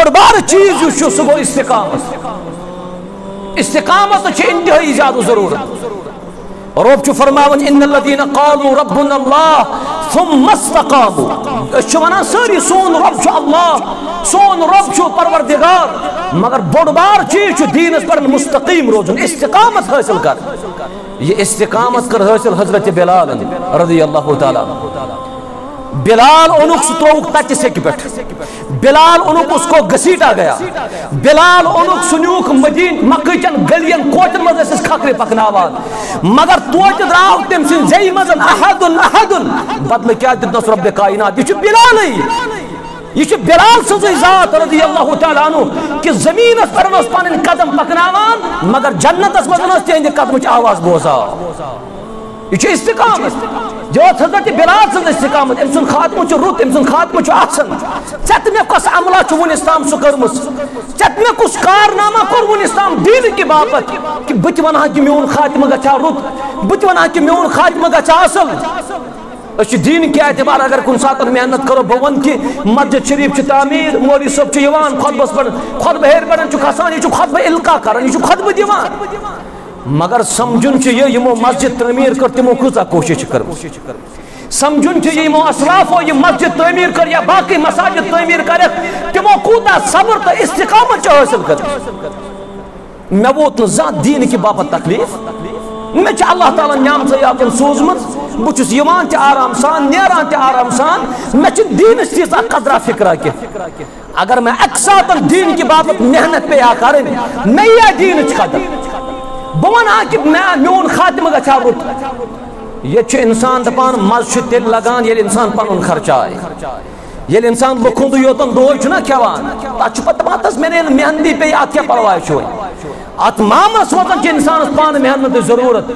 بڑ بار چیز یس سہ گو استقامت. استقامت انتہائی زیادہ ضرورت. رب چھ فرماون، ان الذين قالوا ربنا الله ثم استقاموا. اس ونان ساری سون رب چھ اللہ، سون رب چھ پروردگار، مگر بڑ بار چیز چھ دینس پر مستقیم روزن، استقامت حاصل کر. یہ استقامت کر حاصل حضرت بلال رضی اللہ تعالی بلال انک ستروک تچ سک پٹ بلال انک اس کو گسیٹا گیا۔ بلال انک سنیوک مدین مکہ چن گلین کوٹن مز اس کھکرے پکناوان۔ مگر توچ دراو تم سن زئی مزن احد احد بدل کیا دتنس رب کائنات۔ یہ بلال یہ بلال سز ذات رضی اللہ تعالی عنہ کہ زمین اس پر اس پن قدم پکناوان، مگر جنت اس مز تہند قدم آواز بوزا۔ یہ استقامت جو حضرت بلال سن استقامت ام سن خاتمہ چھ رت ام سن خاتمہ چھ احسن چت میں کس عملہ چھ ون اسلام سو کرمس چت میں کس کارنامہ کور ون اسلام دین کی باپت کہ بت ونہا کہ میون خاتمہ گچھا رت بت ونہا کہ میون خاتمہ گچھا اصل اس دین کی اعتبار اگر کن ساتھ محنت کرو بون کی مسجد شریف چھ تعمیر مولوی صاحب چھ یوان خطبس پر خطبہ ہیر بڑن چھ کھسان یہ چھ خطبہ القا کرن یہ چھ خطبہ دیوان مگر سمجھن چھ یہ یمو مسجد تعمیر کر تمو کتا کوشش کر سمجھن چھ یہ یمو اسلافو یہ مسجد تعمیر کر یا باقی مساجد تعمیر کر تمو کوتا صبر تو استقامت چھ حاصل کر میں ووت ذات دین کی باپت تکلیف۔ میں چھ اللہ تعالی نعم سے یاکن سوزمت بچس یوان تے آرام سان، نیران تے آرام سان، میں چھ دین اس چیز قدرہ فکرہ کے اگر میں اکساتن دین کی باپت محنت پہ آ کریں میں یہ دین چھ قدر۔ بہن کہ میون خاتمہ گا رت یہ انسان دپان مز تیل لگان، یل انسان پن خرچائے یل انسان لکھن یوتن دو چھنا کھوان تک پتہ دپان تس میں مہندی پہ ات کیا پرواہ چھو ات معاملس وتن انسان پان محنت ضرورت۔